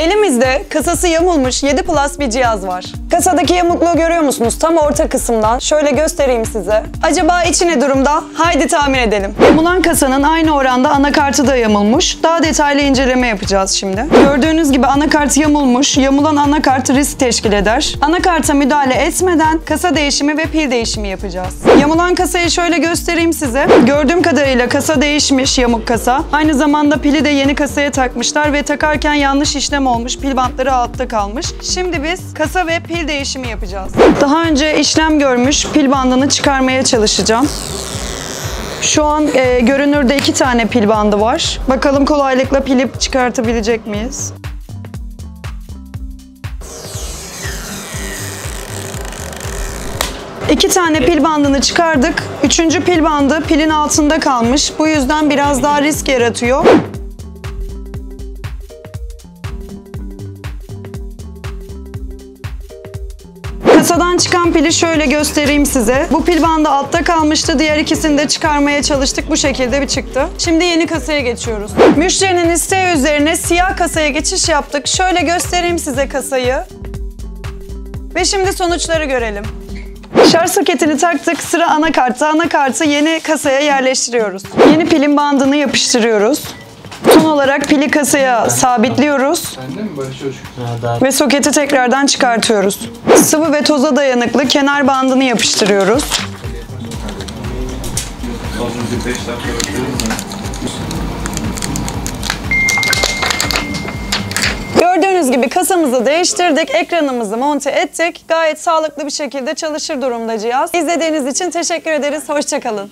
Elimizde kasası yamulmuş 7 Plus bir cihaz var. Kasadaki yamukluğu görüyor musunuz? Tam orta kısımdan. Şöyle göstereyim size. Acaba içi ne durumda? Haydi tahmin edelim. Yamulan kasanın aynı oranda anakartı da yamulmuş. Daha detaylı inceleme yapacağız şimdi. Gördüğünüz gibi anakart yamulmuş. Yamulan anakart risk teşkil eder. Anakarta müdahale etmeden kasa değişimi ve pil değişimi yapacağız. Yamulan kasayı şöyle göstereyim size. Gördüğüm kadarıyla kasa değişmiş yamuk kasa. Aynı zamanda pili de yeni kasaya takmışlar ve takarken yanlış işlem olmuş. Pil bantları altta kalmış. Şimdi biz kasa ve pil değişimi yapacağız. Daha önce işlem görmüş pil bandını çıkarmaya çalışacağım. Şu an e, görünürde iki tane pil bandı var. Bakalım kolaylıkla pili çıkartabilecek miyiz? İki tane pil bandını çıkardık. Üçüncü pil bandı pilin altında kalmış. Bu yüzden biraz daha risk yaratıyor. Kasadan çıkan pili şöyle göstereyim size. Bu pil bandı altta kalmıştı. Diğer ikisini de çıkarmaya çalıştık. Bu şekilde bir çıktı. Şimdi yeni kasaya geçiyoruz. Müşterinin isteği üzerine siyah kasaya geçiş yaptık. Şöyle göstereyim size kasayı. Ve şimdi sonuçları görelim. Şarj soketini taktık. Sıra anakartta. Anakartı yeni kasaya yerleştiriyoruz. Yeni pilin bandını yapıştırıyoruz. Son olarak pili kasaya sabitliyoruz. Ve soketi tekrardan çıkartıyoruz. Sıvı ve toza dayanıklı kenar bandını yapıştırıyoruz. Son bir 5 dakika bekleyelim mi? Gördüğünüz gibi kasamızı değiştirdik, ekranımızı monte ettik. Gayet sağlıklı bir şekilde çalışır durumda cihaz. İzlediğiniz için teşekkür ederiz. Hoşçakalın.